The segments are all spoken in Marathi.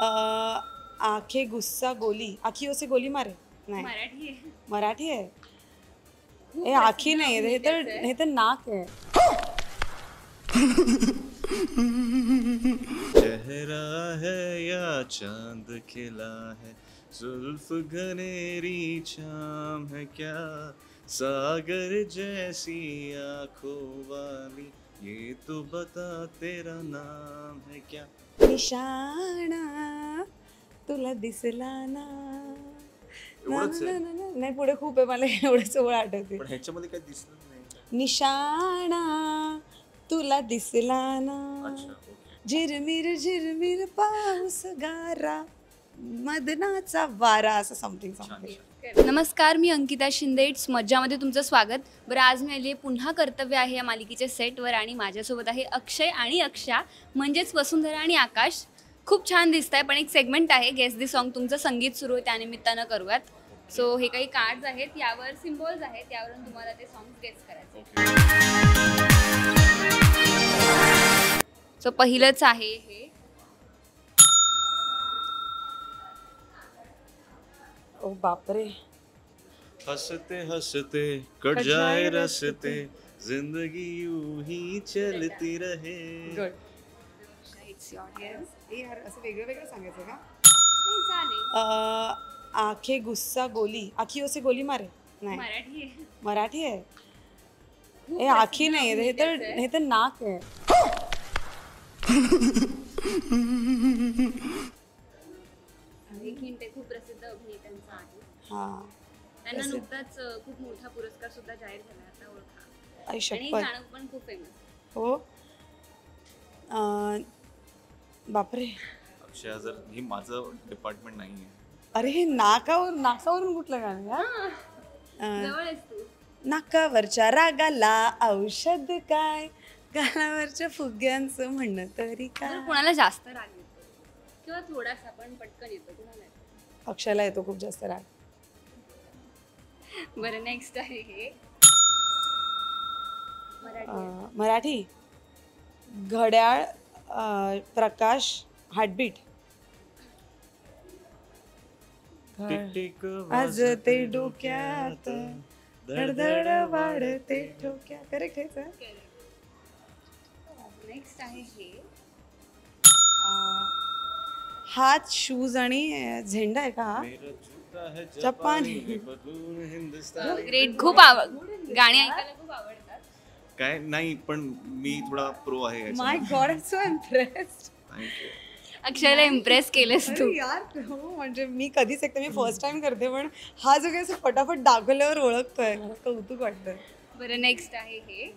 आखे गुस्सा गोली। आखियों से गोली मारे? नाही। मराठी आहे मराठी आहे हे आखी नाही हे तर हे। तर नाक आहे चेहरा है या चाँद खिला है? जुल्फ घनेरी शाम है क्या? सागर जैसी आँखों वाली ये तो बता तेरा नाम है क्या? निशाणा तुला दिसला ना. ना, एवढंच ना, आहे? ना, ना. नाही पुढे खूप आहे. मला एवढं सवळ आठवते. पण ह्याच्यामध्ये काही दिसलं नाही निशाणा तुला दिसला ना. ओके. झिरमिर झिरमिर पाऊस गारा मदनाचा वारा असं समथिंग छान समथिंग छान. नमस्कार मी अंकिता शिंदे. इट्स मज्जामध्ये तुमचं स्वागत. बरं आज मी आली आहे पुन्हा कर्तव्य आहे या मालिकेच्या सेटवर आणि माझ्यासोबत आहे अक्षय आणि अक्षा म्हणजेच वसुंधरा आणि आकाश. खूप छान दिसत आहे पण एक सेगमेंट आहे. गेस दी सॉन्ग तुमचं संगीत सुरू आहे त्यानिमित्तानं करूयात. सो हे काही कार्ड्स आहेत. यावर सिम्बॉल्स आहेत. यावरून तुम्हाला ते सॉन्ग गेस करायचे सो पहिलंच आहे हे. ओ बापरे हंसते हंसते कट कट जाए जाए रस्ते जिंदगी यूं ही चलती रहे। Good It's your guess. यार असं वेगळं वेगळं सांगायचं का? नाही, चालेल. अ, आखे गुस्सा गोली. आखियों से गोली मारे? नाही. मराठी आहे. मराठी आहे? खूप हे आखी प्रसिद्ध नाही हे तर अभिनेते आहे. हे तर नाक आहे. अभिनेत्यांचा आहे. हा. त्यांना. नुकताच खूप मोठा पुरस्कार सुद्धा जाहीर झाला आता ओळखा. आई आणि हे गाणं पण खूप फेमस हो. बापरे. अक्षय जर हे माझं डिपार्टमेंट नाही आहे अरे हे नाकावर नाकावरून कुठलं गाणं नाकावरच्या रागाला औषध काय? गालावरच्या फुग्यांचं म्हणणं तरी काय? कोणाला जास्त राग येतो? किंवा थोडासा पण पटकन येतो कुणाला येतो? अक्षयला येतो खूप जास्त राग. बरं नेक्स्ट आहे हे. मराठी. घड्याळ प्रकाश हार्टबीट टिक टिक आज ते डोक्यात. धडधड वाढते. ठोक्या करेक्ट आहे नेक्स्ट आहे हे. हात शूज आणि झेंडा आहे का? हा है जापानी. ग्रेट खूप आवड गाणी ऐकायला खूप आवडतात. काय? नाही पण मी थोडा प्रो आहे my god so impressed thank you अक्षयला इम्प्रेस केलेस तू. यार हो म्हणजे मी कधीच एकतर मी फर्स्ट टाइम करते पण हा जो काही असं फटाफट दाखवल्यावर ओळखतोय. मला कौतुक वाटतंय. बरं नेक्स्ट आहे हे.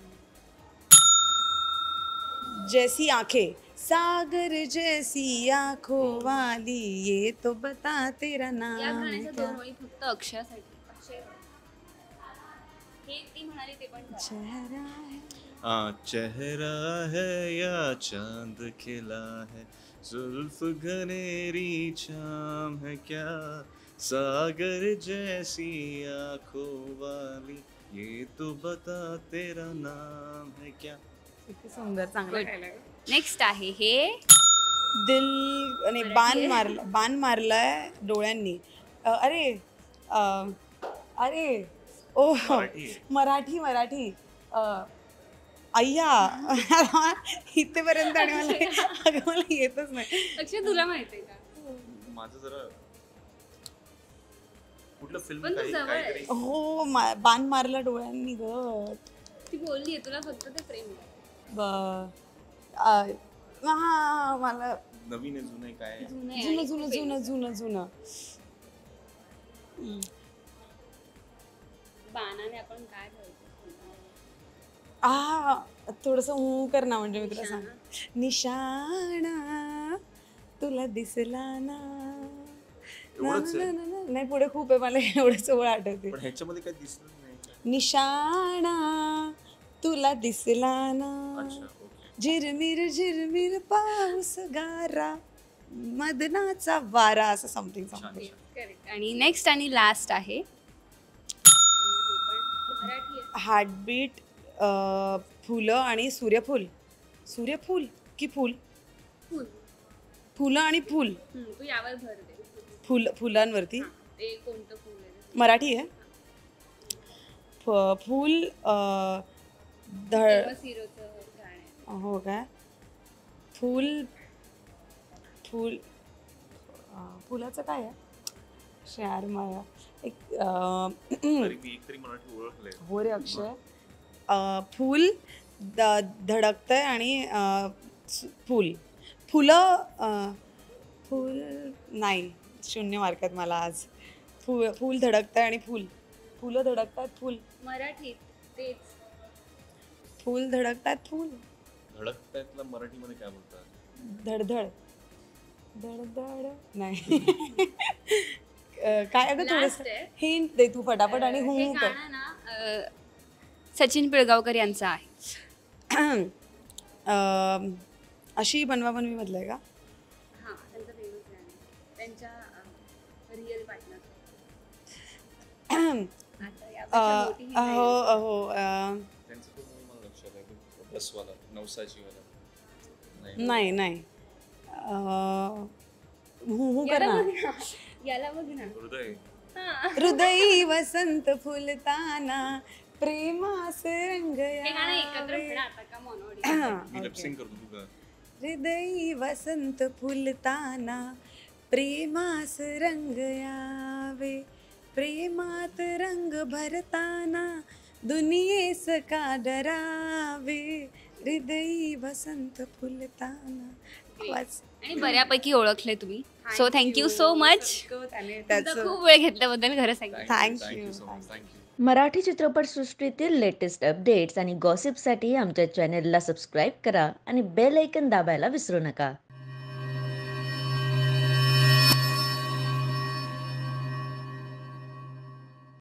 जैसी आंखें. सागर जैसी आंखों वाली ये तो बता तेरा या नाम गाण्याच्या क्या दोन ओळी फक्त अक्षयासाठी अक्षय हे ती म्हणाली ते पण झालं. चेहरा है हाँ चेहरा है या चांद खिला है जुल्फ घनेरी शाम है क्या सागर जैसी आंखों वाली ये तो बता तेरा नाम है क्या किती सुंदर चांगलं. गायलंय. नेक्स्ट आहे हे. दिल आणि बाण मारला बाण मारलाय डोळ्यांनी. अ, अरे अ, अरे ओ मराठी. मराठी अ, अय्या. इथेपर्यंत आणि मला अगं मला येतच नाही. अक्षय तुला माहिती आहे का? माझं जरा कुठलं फिल्म पण तू काही जवळ काहीतरी हो मा- बाण मारला डोळ्यांनी ग. ती बोलली तुला फक्त ते प्रेम ब अ, हा मला नवीन आहे जुनं आहे काय आहे? जुनं जुनं जुनं जुनं. जुनं जुनं. हम्म. बाणाने आपण काय ठरवतो आ थोडस ऊ कर ना म्हणजे मी तुला सांग. निशाणा तुला दिसला ना. ना, एवढंच ना, आहे? ना, ना. नाही पुढे खूप आहे मला एवढं सवळ आठवते. पण ह्याच्यामध्ये काही दिसलं नाही निशाणा तुला दिसला ना. अच्छा ओके. झिरमिर झिरमिर पाऊस गारा मदनाचा वारा असं समथिंग समथिंग करेक्ट आणि नेक्स्ट आणि लास्ट आहे. हे पण मराठी आहे हार्टबीट फुलं आणि सूर्यफूल. सूर्यफूल की फूल? फुल. फुलं आणि फुल. हम्म, तू यावर भर दे. फुल फुलांवरती. ते कोणतं फुल आहे? मराठी आहे. फ- फुल अं, धड हो काय फुल फुल फुलाचं काय आहे? शार माया. एक हो रे अक्षय फुल द धडकतंय आणि अं, स- फुल. फुलं अं, फुल. नाही शून्य मार्कात मला आज. फुल फुल धडकतंय आणि फुल. फुलं धडकतात फुल. मराठीत तेच. फुल धडकतात फुल. धडकतायतला मराठीमध्ये काय बोलतात धडधड. धडधड? नाही. काय अगं थोडस. हिंट दे तू फटाफट आणि हे हू कर. ना सचिन पिळगावकर यांचं आहे. अं, अशी बनवा बनवी मधलं आहे. का हा. त्यांच्या अहो. अहो नवसाचीवाला नाही. नाही हू हू याला ना. बघ ना. याला बघ ना. हृदय. हा. हृदयी वसंत फुलताना प्रेमास रंग हे गाणं एकत्र यावे. म्हणा आता का मोनोडी मी Okay. लिपसिंग करतो तू का? हृदयी वसंत फुलताना प्रेमास रंग यावे प्रेमात रंग भरताना दुनियेस का डरावे हृदयी वसंत फुलताना. आवाज. आणि बऱ्यापैकी ओळखले तुम्ही. सो थँक्यू सो मच त्याचं खूप वेळ घेतल्याबद्दल खरं सांगितलं. Thank you you. So much thank you Marathi चित्रपटसृष्टीतील लेटेस्ट अपडेट्स आणि गॉसिपसाठी आमच्या चॅनेलला सबस्क्राईब करा आणि बेल ऐकन दाबायला विसरू नका.